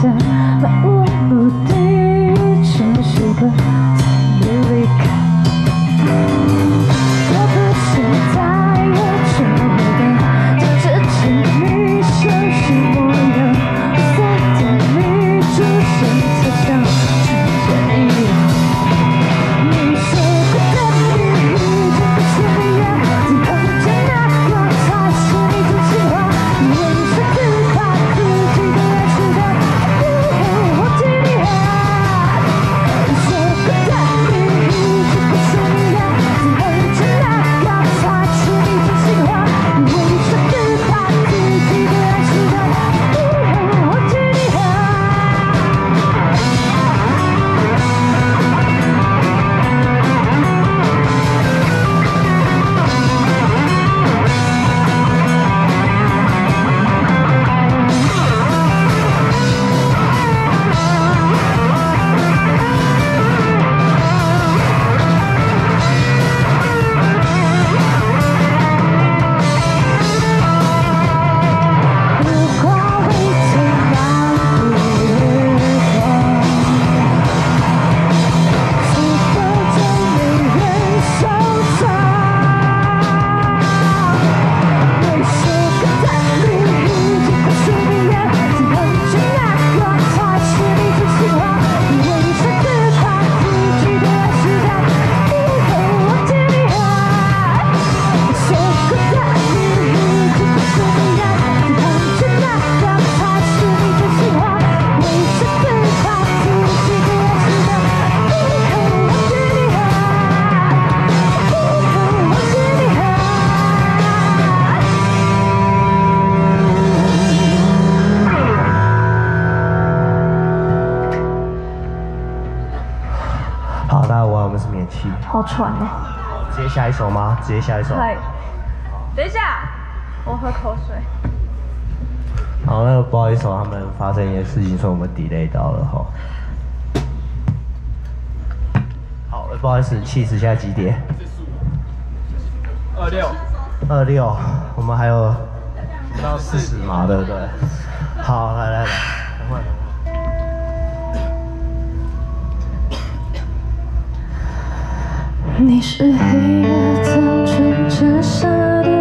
better 好，我们是免气。好喘哦。直接下一首吗？直接下一首。对。等一下，我喝口水。好，那个不好意思、他们发生一些事情，所以我们 delay 到了哈。好，不好意思，气死现在几点？二六。二六，我们还有不到四十码，对不对？好，来来来，等会。你是黑夜当中折射的。